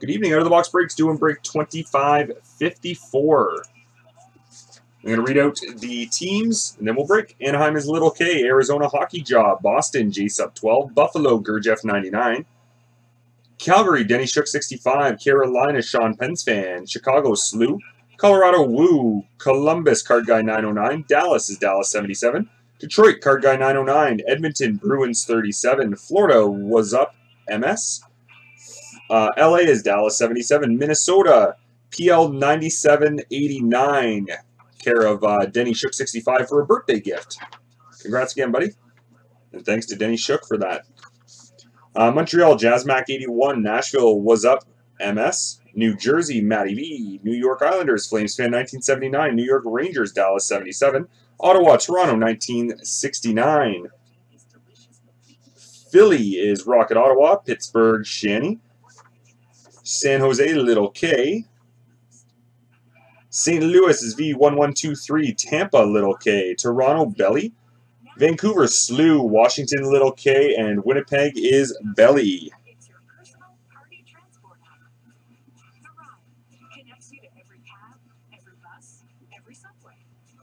Good evening. Out of the box breaks, doing break 2554. I'm going to read out the teams, and then we'll break. Anaheim is Little K, Arizona Hockey Job, Boston, Jace up 12, Buffalo, Gurjeff 99, Calgary, Denny Shook 65, Carolina, Sean Pensfan, Chicago, Slew, Colorado, Woo, Columbus, Card Guy 909, Dallas is Dallas 77, Detroit, Card Guy 909, Edmonton, Bruins 37, Florida was up MS, uh, LA is Dallas 77, Minnesota, PL 9789 care of uh, Denny Shook 65 for a birthday gift. Congrats again, buddy. And thanks to Denny Shook for that. Uh, Montreal, Jazzmac 81. Nashville was up MS. New Jersey, Matty V. New York Islanders, Flames fan 1979. New York Rangers, Dallas 77. Ottawa, Toronto 1969. Philly is Rocket Ottawa. Pittsburgh, Shanny. San Jose, Little K. St. Louis is V1123, Tampa Little K, Toronto Belly, Vancouver Slew, Washington Little K, and Winnipeg is Belly.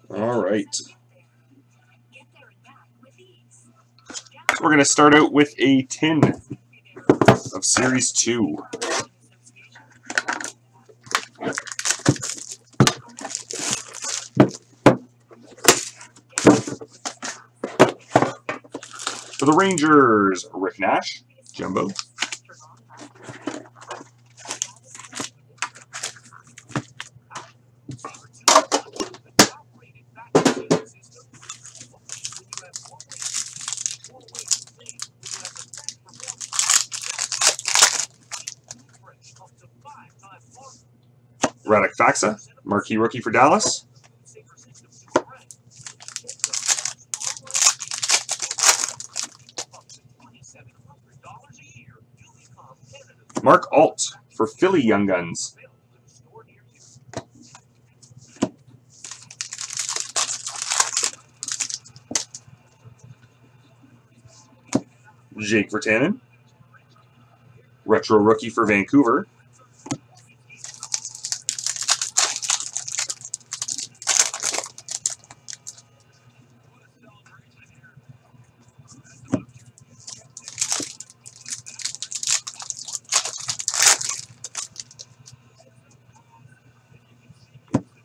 All right. So we're going to start out with a tin of Series 2. For the Rangers, Rick Nash, Jumbo. Faksa, marquee rookie for Dallas. Mark Alt for Philly Young Guns. Jake Virtanen. Retro rookie for Vancouver.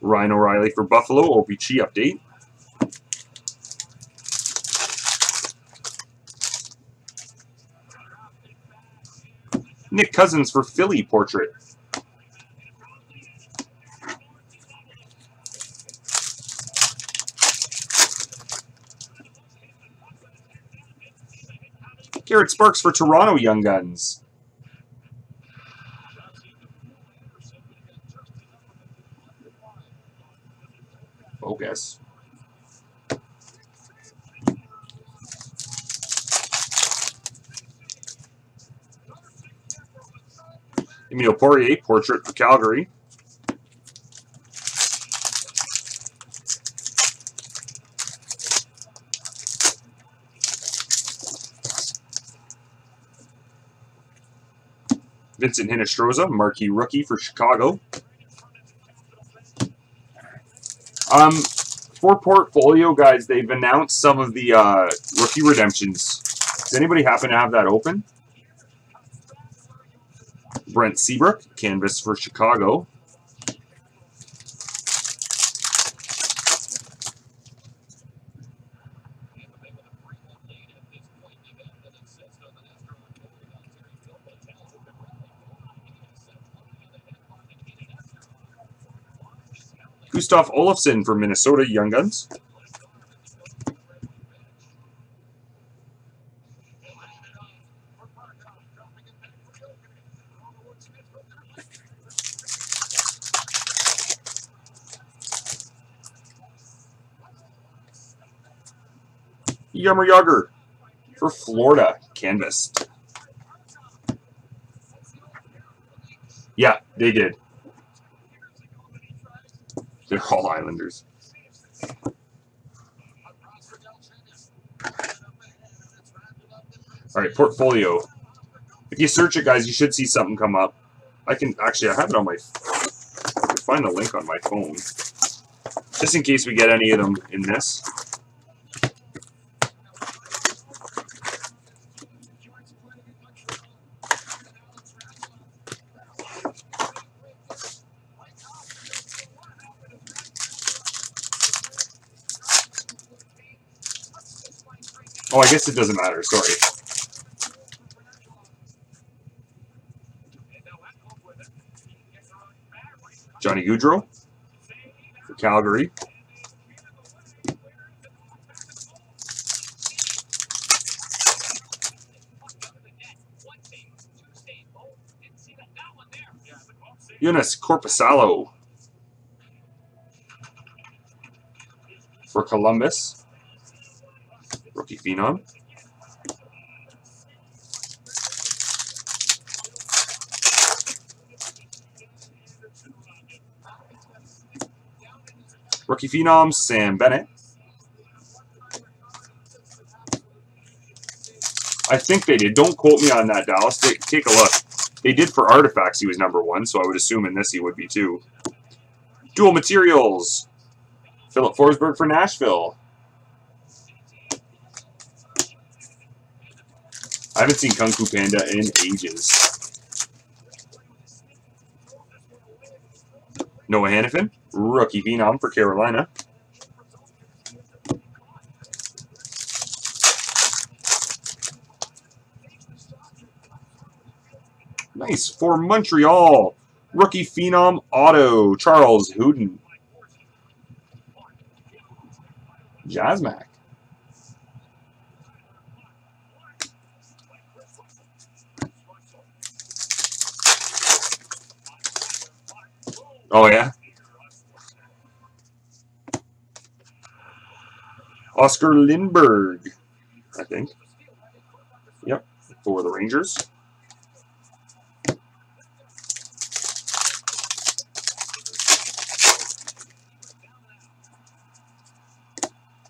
Ryan O'Reilly for Buffalo, OPG update. Nick Cousins for Philly portrait. Garrett Sparks for Toronto Young Guns. Poirier, portrait for Calgary. Vincent Hinostroza, marquee rookie for Chicago. Um, for portfolio guys, they've announced some of the uh, rookie redemptions. Does anybody happen to have that open? Brent Seabrook, canvas for Chicago. Gustav Olofsson for Minnesota Young Guns. Jaromir Jagr for Florida Canvas. Yeah, they did. They're all Islanders. All right, portfolio. If you search it, guys, you should see something come up. I can actually I have it on my. I can find the link on my phone, just in case we get any of them in this. I guess it doesn't matter. Sorry. Johnny Gaudreau for Calgary. Joonas Korpisalo for Columbus. Rookie Phenom. Rookie Phenom, Sam Bennett. I think they did. Don't quote me on that, Dallas. Take a look. They did for Artifacts, he was number one, so I would assume in this he would be too. Dual Materials. Filip Forsberg for Nashville. I haven't seen Kung Fu Panda in ages. Noah Hanifin, rookie phenom for Carolina. Nice. For Montreal, rookie phenom auto, Charles Hudon. Jasmac. Oh, yeah? Oscar Lindberg, I think. Yep, for the Rangers.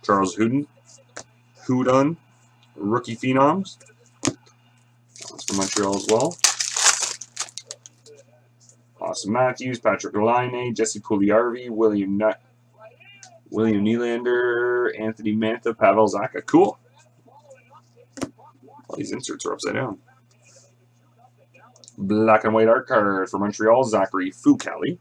Charles Hudon. Hudon. Rookie Phenoms. That's for Montreal as well. Auston Matthews, Patrik Laine, Jesse Puljujarvi, William Nut, William Nylander, Anthony Mantha, Pavel Zacha. Cool. All these inserts are upside down. Black and white art card for Montreal, Zachary Fucale.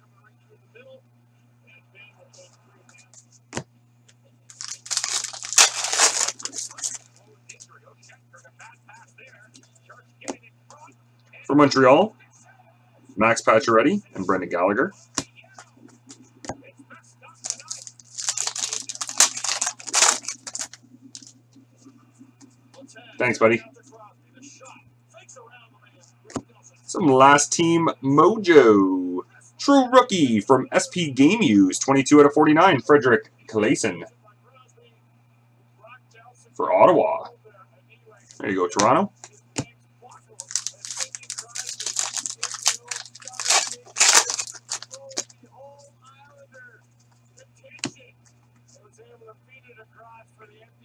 For Montreal, Max Pacioretty and Brendan Gallagher. Thanks, buddy. Some last team mojo. True rookie from SP Game Use, 22 out of 49, Fredrik Claesson. For Ottawa. There you go, Toronto.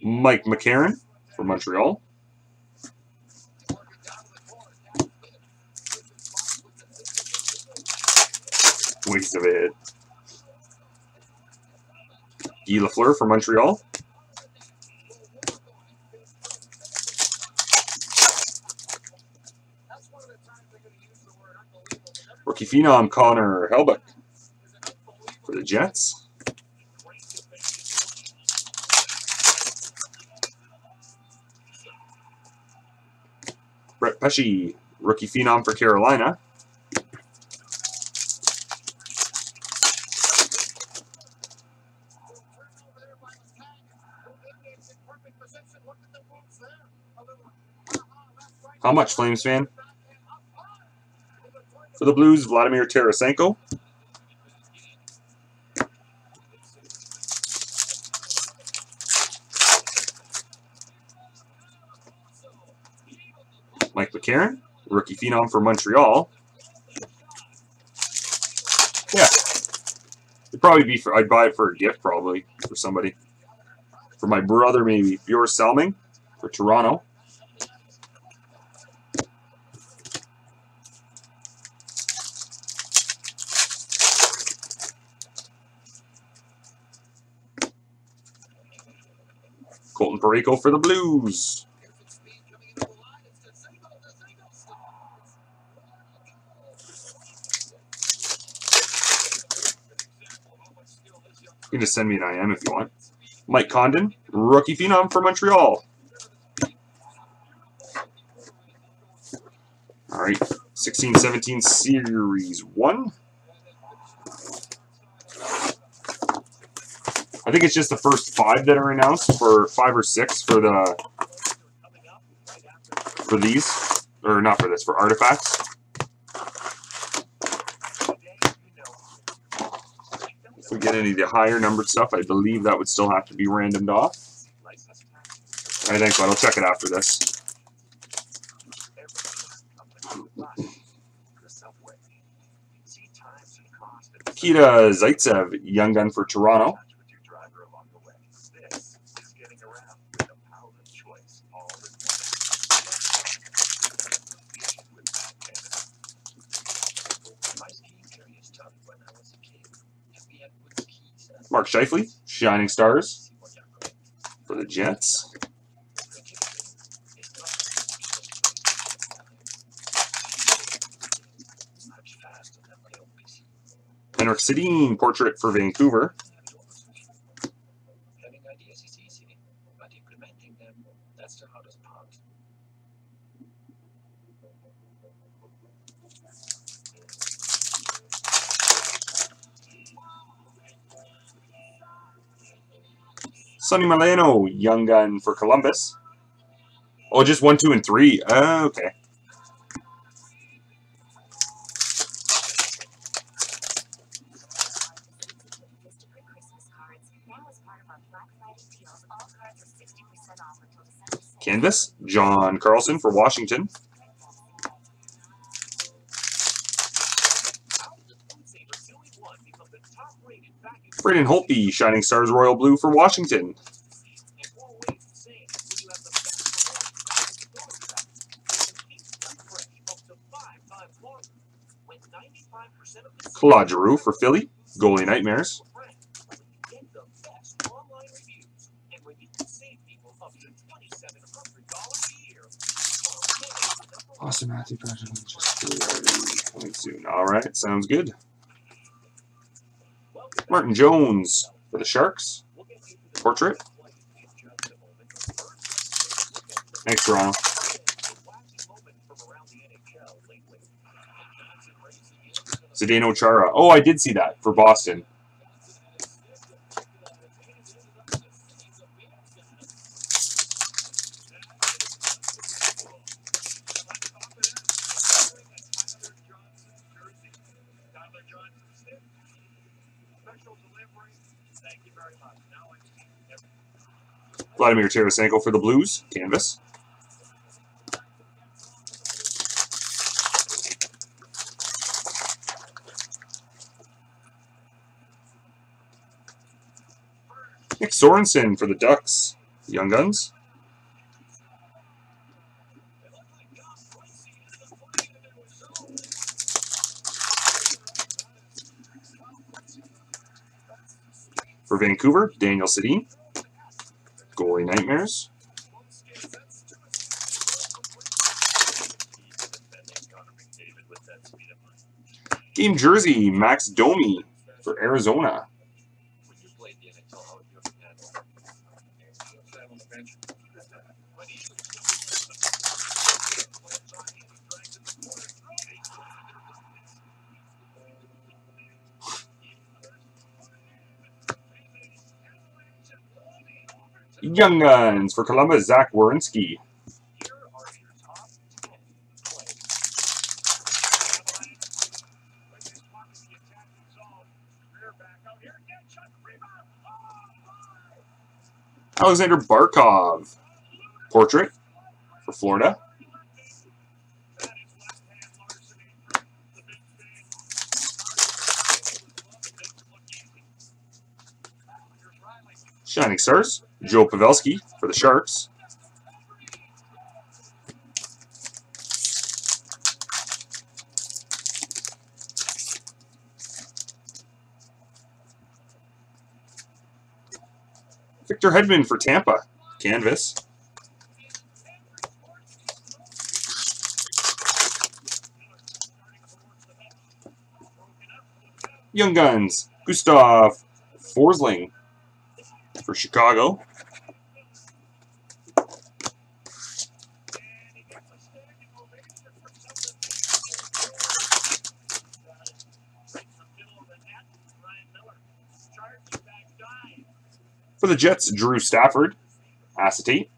Mike McCarron for Montreal. Waste of a hit. Guy Lafleur for Montreal. Rookie Phenom Connor Hellebuyck for the Jets. Brett Pesce, rookie phenom for Carolina. How much, Flames fan? For the Blues, Vladimir Tarasenko. McCarron, rookie phenom for Montreal. Yeah. It'd probably be for, I'd buy it for a gift probably for somebody. For my brother maybe. Borje Salming for Toronto. Colton Parayko for the Blues. Just send me an IM if you want. Mike Condon, rookie phenom for Montreal. All right, 16-17 Series 1. I think it's just the first five that are announced for five or six for the for these or not for this for artifacts. If we get any of the higher numbered stuff, I believe that would still have to be randomed off. I think, but I'll check it after this. Nikita Zaitsev, young gun for Toronto. Mark Scheifele, Shining Stars for the Jets. Henrik Sedin, portrait for Vancouver. Sonny Milano, young gun for Columbus. Oh, just one, two, and three. Uh, okay. Canvas, John Carlson for Washington. Braden Holtby, Shining Stars Royal Blue for Washington. Claude Giroux for Philly, Goalie Nightmares. Auston Matthew soon. All right, sounds good. Martin Jones for the Sharks. Portrait. Thanks, Toronto. Zdeno Chara. Oh, I did see that for Boston. Vladimir Tarasenko for the Blues, canvas. Nick Sorensen for the Ducks, Young Guns. For Vancouver, Daniel Sedin. Nightmares. Game jersey, Max Domi for Arizona. Young Guns for Columbus, Zach Werenski. Aleksander Barkov. Portrait for Florida. Shining Stars. Joe Pavelski for the Sharks. Victor Hedman for Tampa. Canvas. Young Guns, Gustav Forsling for Chicago. For the Jets, Drew Stafford, acetate.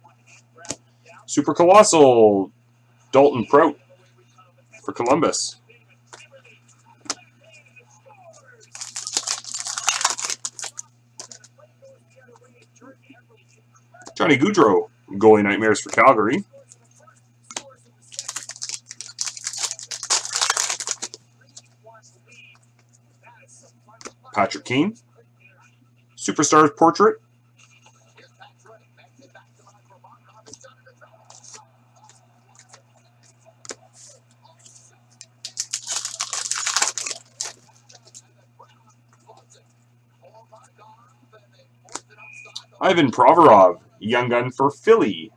Super Colossal, Dalton Prout for Columbus. Johnny Gaudreau, goalie nightmares for Calgary. Patrick Kane. Superstars portrait. Ivan Provorov, young gun for Philly.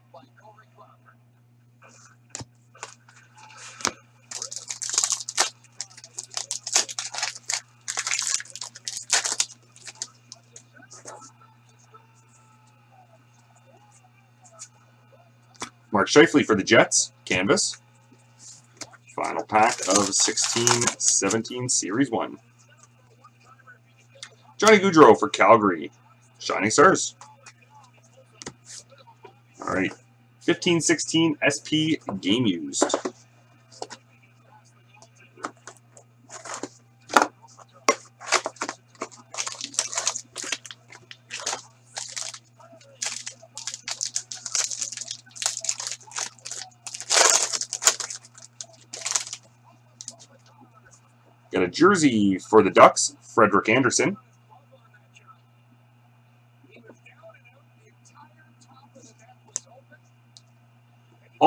Mark Scheifele for the Jets, canvas. Final pack of 16-17 Series 1. Johnny Gaudreau for Calgary, Shining Stars. All right. 1516 SP game used. Got a jersey for the Ducks, Frederik Andersen.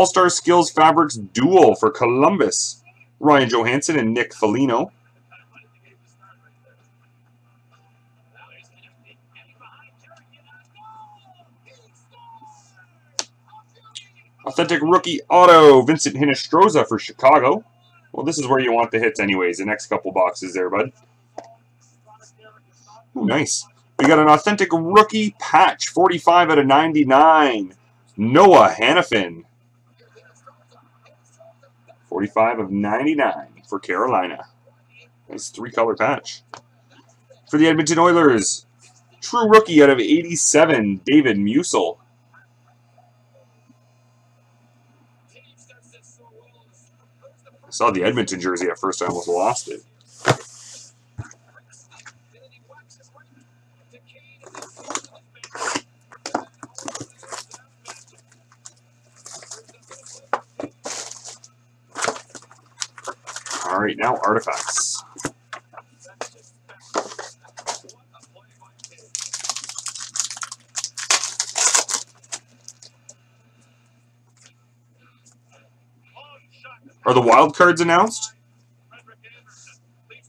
All-Star Skills Fabrics Duel for Columbus. Ryan Johansen and Nick Foligno. Authentic Rookie Auto, Vincent Hinostroza for Chicago. Well, this is where you want the hits anyways, the next couple boxes there, bud. Ooh, nice. We got an Authentic Rookie Patch, 45 out of 99. Noah Hanifin. 45 of 99 for Carolina. Nice three-color patch. For the Edmonton Oilers, true rookie out of 87, David Musil. I saw the Edmonton jersey at first, I almost lost it. All right, now artifacts. Are the wild cards announced?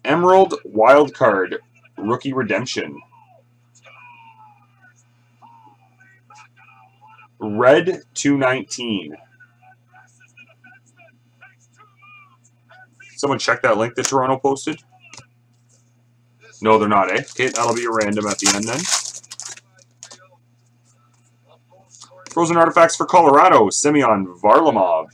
Emerald Wild Card Rookie Redemption. Red 219. Someone check that link that Toronto posted. No, they're not, eh? Okay, that'll be a random at the end then. Frozen Artifacts for Colorado, Semyon Varlamov.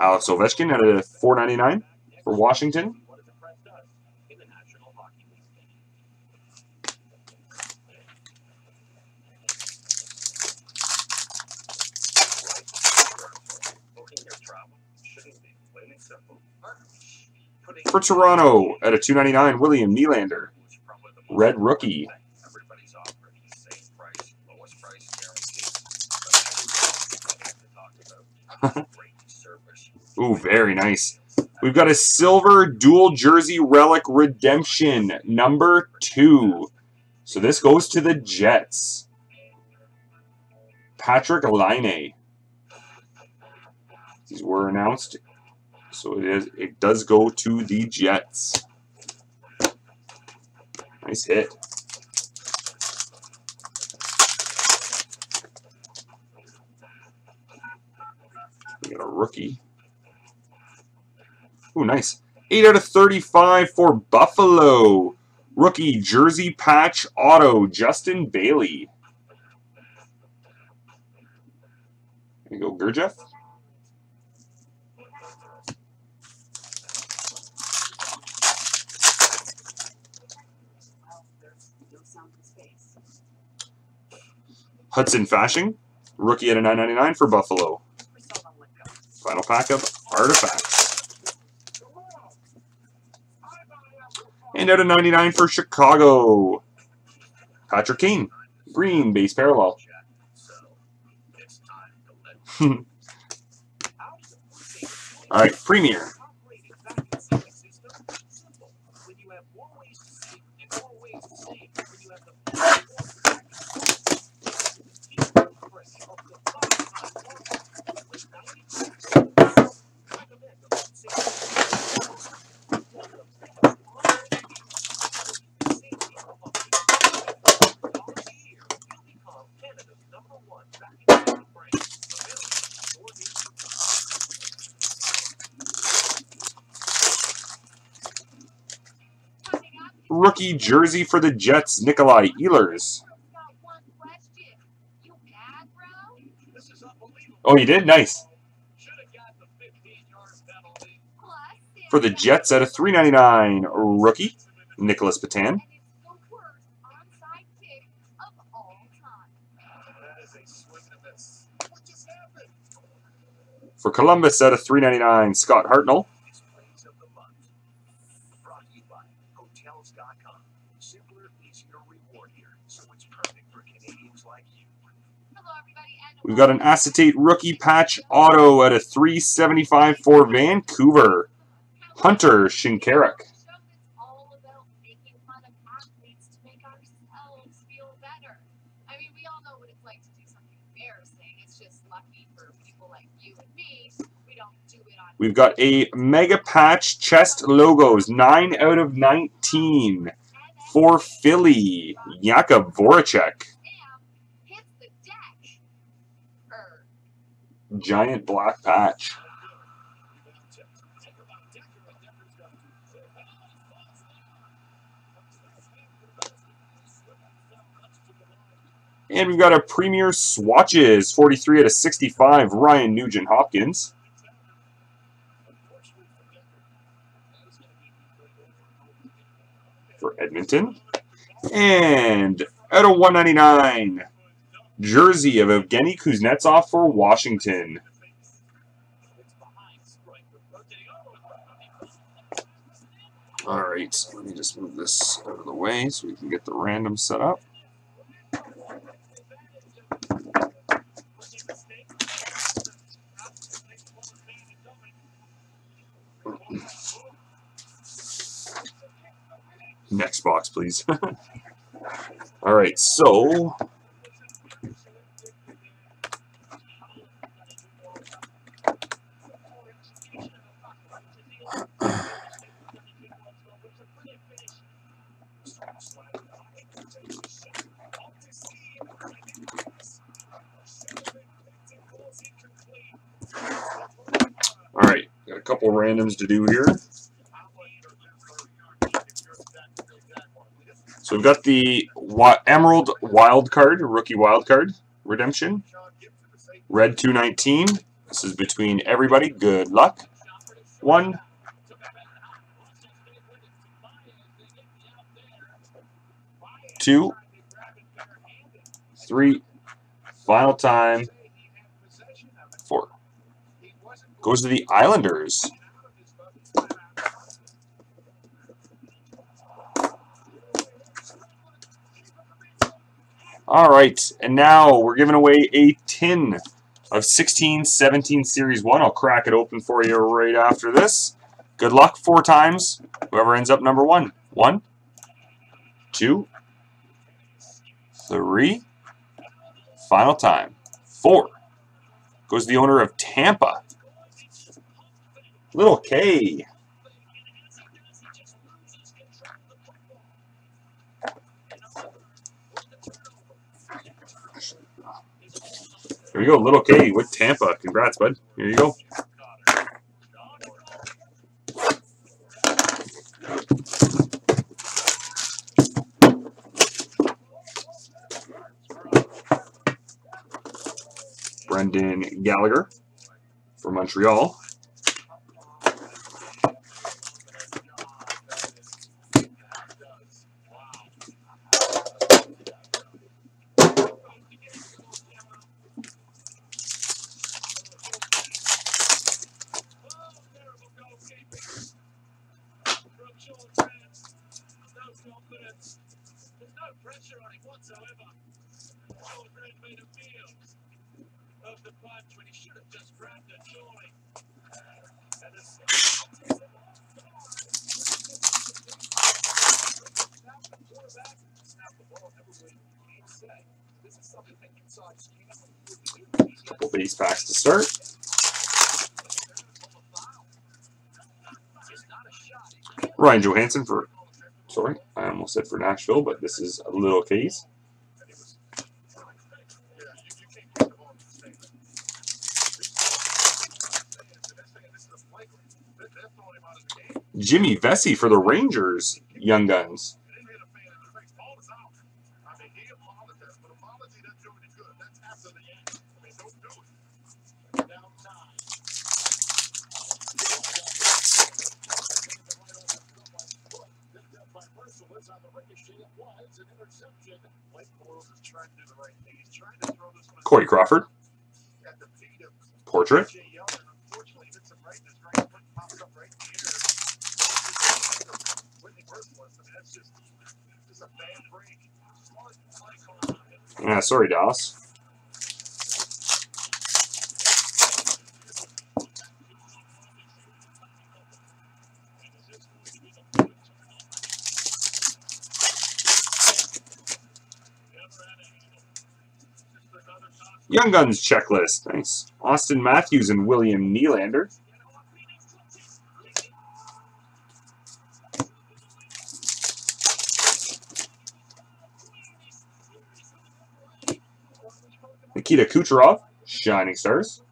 Alex Ovechkin at a 4.99 for Washington. For Toronto, at a 299, William Nylander. Red rookie. Ooh, very nice. We've got a silver dual jersey relic redemption, number two. So this goes to the Jets. Patrik Laine. These were announced. So it is it does go to the Jets. Nice hit. We got a rookie. Ooh, nice. 8 out of 35 for Buffalo. Rookie jersey patch auto, Justin Bailey. There you go, Gurdjieff. Hudson Fasching, rookie at a 9.99 for Buffalo. Final pack of Artifacts. And out of 99 for Chicago. Patrick Kane, green base parallel. All right, Premier. Rookie jersey for the Jets, Nikolai Ehlers. Oh, you did? Nice. For the Jets at a 3.99 rookie, Nicolas Petan. For Columbus at a 3.99, Scott Hartnell. We've got an acetate rookie patch auto at a 375 for Vancouver. Hunter Shinkaruk. We've got a mega patch chest logos, 9 out of 19 for Philly, Jakub Voracek. Giant black patch. And we've got a Premier Swatches, 43 out of 65, Ryan Nugent Hopkins. For Edmonton. And out of 199, jersey of Evgeny Kuznetsov for Washington. All right, let me just move this out of the way so we can get the random set up. Next box, please. All right, so All right, got a couple randoms to do here. So we've got the Emerald Wild Card, Rookie Wild Card Redemption. Red 219. This is between everybody. Good luck. One. Two. Three. Final time. Four. Goes to the Islanders. All right, and now we're giving away a tin of 16, 17 Series 1. I'll crack it open for you right after this. Good luck four times. Whoever ends up number one. One, two, three, final time. Four. Goes the owner of Tampa. Little K. There you go, Little K with Tampa. Congrats, bud. Here you go. Brendan Gallagher for Montreal. Base packs to start. Ryan Johansen for, sorry, I almost said for Nashville, but this is a little case. Jimmy Vesey for the Rangers, Young Guns. Portrait. Yeah, sorry, Dallas. Young Guns checklist. Nice. Auston Matthews and William Nylander. Nikita Kucherov, Shining Stars.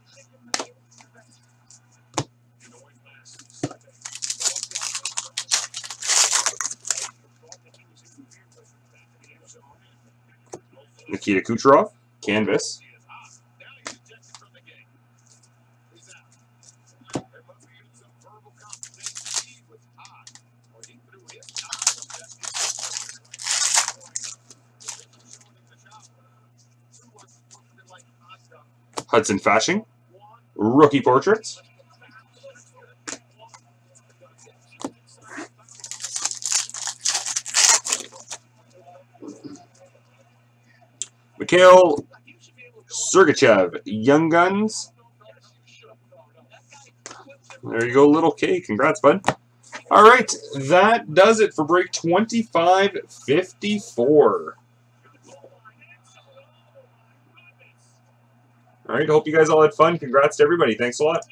Nikita Kucherov, Canvas. Hudson Fasching, rookie portraits. Mikhail Sergachev, Young Guns. There you go, little K. Congrats, bud. All right, that does it for break 2554. All right, hope you guys all had fun. Congrats to everybody. Thanks a lot.